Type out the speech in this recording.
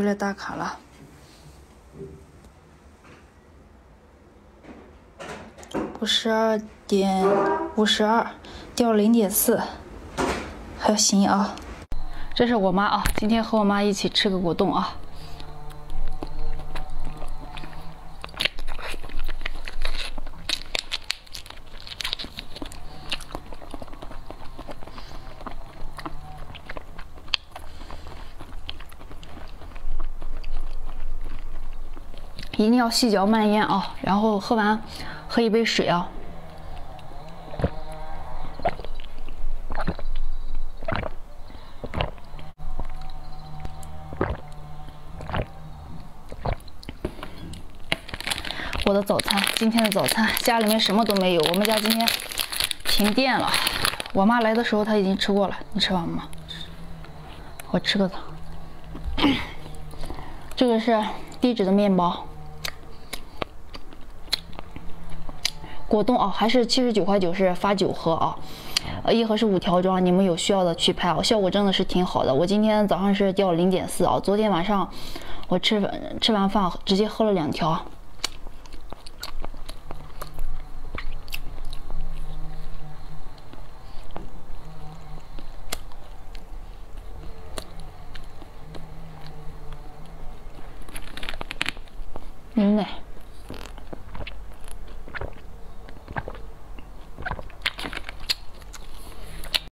回来打卡了，五十二点五十二，掉零点四，还行啊。这是我妈啊，今天和我妈一起吃个果冻啊。一定要细嚼慢咽啊，然后喝完喝一杯水啊。我的早餐，今天的早餐，家里面什么都没有，我们家今天停电了。我妈来的时候，她已经吃过了。你吃完了吗？我吃个。这个是低脂的面包。果冻啊，还是七十九块九，是发酒喝啊，呃，一盒是五条装，你们有需要的去拍啊，效果真的是挺好的。我今天早上是掉零点四啊，昨天晚上我吃吃完饭直接喝了两条。牛奶。